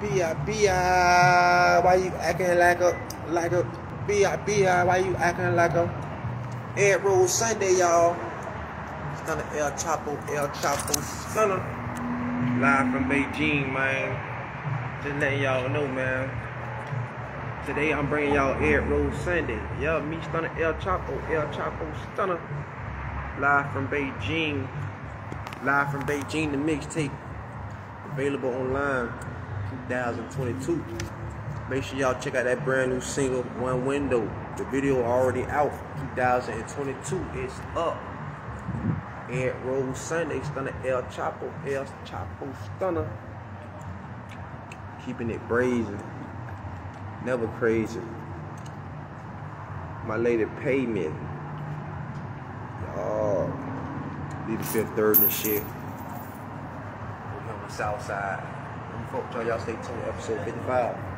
B.I. B.I. Why you acting like a, like a, B.I. B.I. Why you acting like a, Egroll Sunday, y'all. Stunna El Chapo, El Chapo, Stunna. Live from Beijing, man. Just letting y'all know, man. Today I'm bringing y'all Egroll Sunday. Y'all me Stunna El Chapo, El Chapo, Stunna. Live from Beijing. Live from Beijing, the mixtape. Available online 2022. Make sure y'all check out that brand new single, One Window. The video already out 2022. It's up. Ed Rose Sunday, Stunna El Chapo, El Chapo Stunna. Keeping it brazen. Never crazy. My lady payment. me. Y'all. Leave the fifth third and shit. Over on the south side. Them folks, y'all stay tuned. Episode 55. Alright.